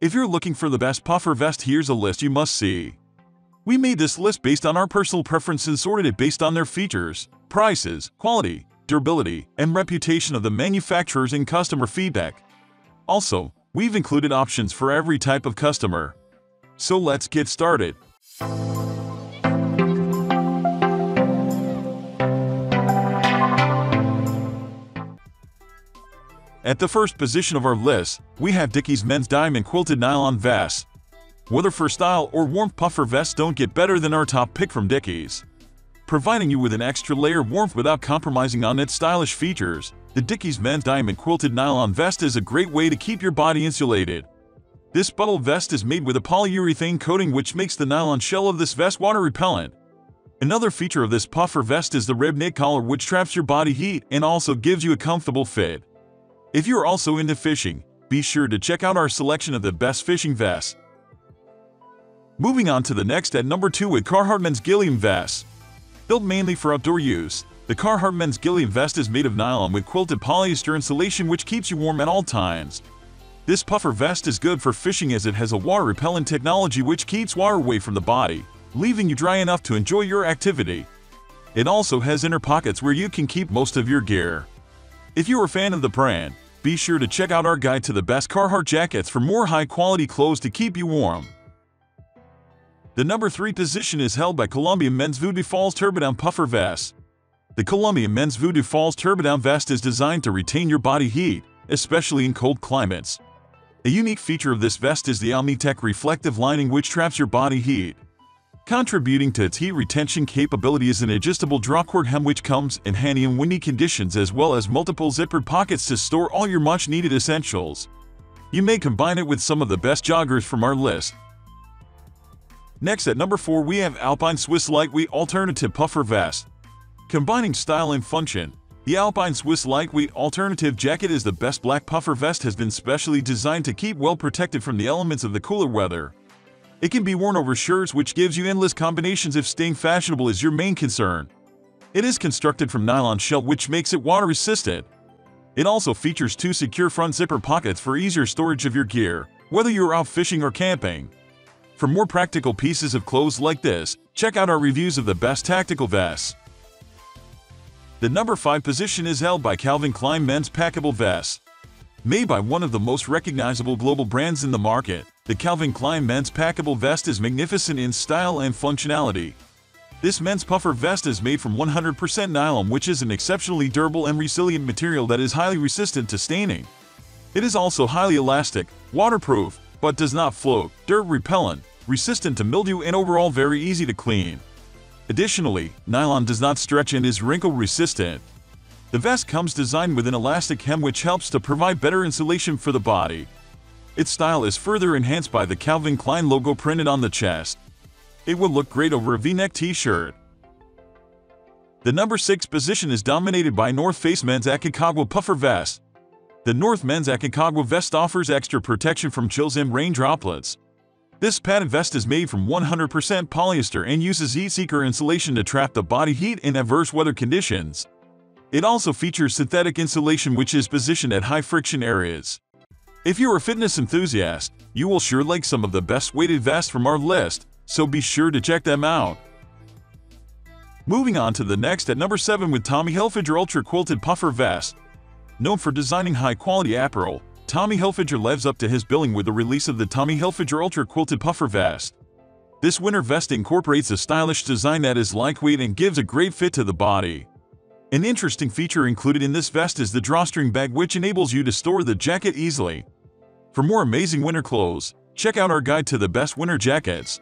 If you're looking for the best puffer vest, here's a list you must see. We made this list based on our personal preferences sorted it based on their features, prices, quality, durability, and reputation of the manufacturers and customer feedback. Also, we've included options for every type of customer. So let's get started. At the first position of our list, we have Dickies Men's Diamond Quilted Nylon Vest. Whether for style or warmth puffer vests don't get better than our top pick from Dickies. Providing you with an extra layer of warmth without compromising on its stylish features, the Dickies Men's Diamond Quilted Nylon Vest is a great way to keep your body insulated. This buttle vest is made with a polyurethane coating which makes the nylon shell of this vest water repellent. Another feature of this puffer vest is the rib knit collar which traps your body heat and also gives you a comfortable fit. If you're also into fishing, be sure to check out our selection of the best fishing vests. Moving on to the next at number 2 with Carhartt Men's Gilliam Vest. Built mainly for outdoor use, the Carhartt Men's Gilliam Vest is made of nylon with quilted polyester insulation which keeps you warm at all times. This puffer vest is good for fishing as it has a water-repellent technology which keeps water away from the body, leaving you dry enough to enjoy your activity. It also has inner pockets where you can keep most of your gear. If you're a fan of the brand, be sure to check out our guide to the best Carhartt jackets for more high-quality clothes to keep you warm. The number 3 position is held by Columbia Men's Voodoo Falls TurboDown Puffer Vest. The Columbia Men's Voodoo Falls TurboDown Vest is designed to retain your body heat, especially in cold climates. A unique feature of this vest is the Omnitech reflective lining which traps your body heat. Contributing to its heat retention capability is an adjustable drawcord hem which comes in handy in windy conditions as well as multiple zippered pockets to store all your much needed essentials. You may combine it with some of the best joggers from our list. Next at number 4 we have Alpine Swiss Lightweight Alternative Puffer Vest. Combining style and function, the Alpine Swiss Lightweight Alternative Jacket is the best black puffer vest has been specially designed to keep well protected from the elements of the cooler weather. It can be worn over shirts which gives you endless combinations if staying fashionable is your main concern. It is constructed from nylon shell which makes it water resistant. It also features two secure front zipper pockets for easier storage of your gear, whether you're out fishing or camping. For more practical pieces of clothes like this, check out our reviews of the best tactical vests. The number 5 position is held by Calvin Klein Men's Packable Vest. Made by one of the most recognizable global brands in the market, the Calvin Klein men's packable vest is magnificent in style and functionality. This men's puffer vest is made from 100% nylon which is an exceptionally durable and resilient material that is highly resistant to staining. It is also highly elastic, waterproof, but does not float, dirt repellent, resistant to mildew and overall very easy to clean. Additionally, nylon does not stretch and is wrinkle resistant. The vest comes designed with an elastic hem which helps to provide better insulation for the body. Its style is further enhanced by the Calvin Klein logo printed on the chest. It will look great over a v-neck t-shirt. The number 6 position is dominated by North Face Men's Aconcagua Puffer Vest. The North Men's Aconcagua Vest offers extra protection from chills and rain droplets. This padded vest is made from 100% polyester and uses heat seeker insulation to trap the body heat in adverse weather conditions. It also features synthetic insulation which is positioned at high friction areas. If you're a fitness enthusiast, you will sure like some of the best weighted vests from our list, so be sure to check them out. Moving on to the next at number 7 with Tommy Hilfiger Ultra Quilted Puffer Vest. Known for designing high-quality apparel, Tommy Hilfiger lives up to his billing with the release of the Tommy Hilfiger Ultra Quilted Puffer Vest. This winter vest incorporates a stylish design that is lightweight and gives a great fit to the body. An interesting feature included in this vest is the drawstring bag which enables you to store the jacket easily. For more amazing winter clothes, check out our guide to the best winter jackets.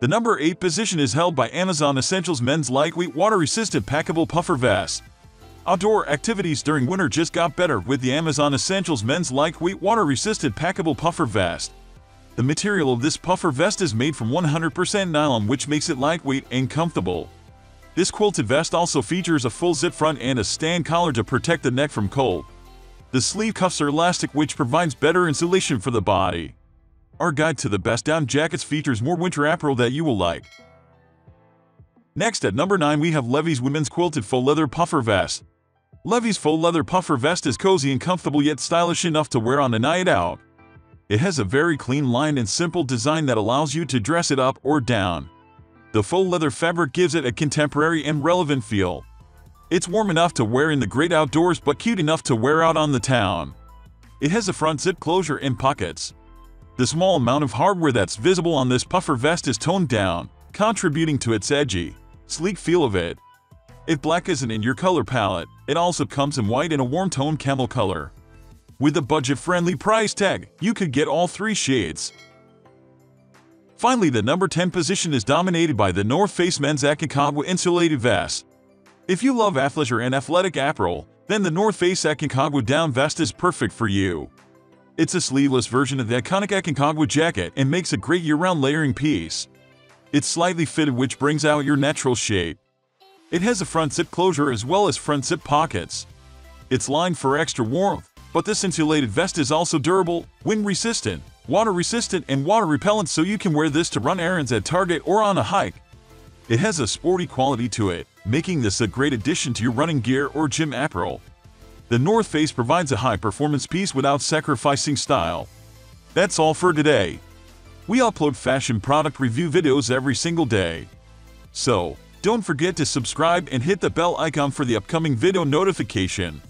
The number 8 position is held by Amazon Essentials Men's Lightweight Water-Resistant Packable Puffer Vest. Outdoor activities during winter just got better with the Amazon Essentials Men's Lightweight Water-Resistant Packable Puffer Vest. The material of this puffer vest is made from 100% nylon which makes it lightweight and comfortable. This quilted vest also features a full zip front and a stand collar to protect the neck from cold. The sleeve cuffs are elastic which provides better insulation for the body. Our guide to the best down jackets features more winter apparel that you will like. Next at number 9 we have Levi's Women's Quilted Faux Leather Puffer Vest. Levi's faux leather puffer vest is cozy and comfortable yet stylish enough to wear on a night out. It has a very clean line and simple design that allows you to dress it up or down. The faux leather fabric gives it a contemporary and relevant feel. It's warm enough to wear in the great outdoors but cute enough to wear out on the town. It has a front zip closure and pockets. The small amount of hardware that's visible on this puffer vest is toned down, contributing to its edgy, sleek feel of it. If black isn't in your color palette, it also comes in white and a warm tone camel color. With a budget-friendly price tag, you could get all three shades. Finally, the number 10 position is dominated by the North Face Men's Aconcagua Insulated Vest. If you love athleisure and athletic apparel, then the North Face Aconcagua Down Vest is perfect for you. It's a sleeveless version of the iconic Aconcagua jacket and makes a great year-round layering piece. It's slightly fitted which brings out your natural shape. It has a front zip closure as well as front zip pockets. It's lined for extra warmth, but this insulated vest is also durable, wind-resistant, water-resistant, and water-repellent so you can wear this to run errands at Target or on a hike. It has a sporty quality to it, making this a great addition to your running gear or gym apparel. The North Face provides a high-performance piece without sacrificing style. That's all for today. We upload fashion product review videos every single day. So, don't forget to subscribe and hit the bell icon for the upcoming video notification.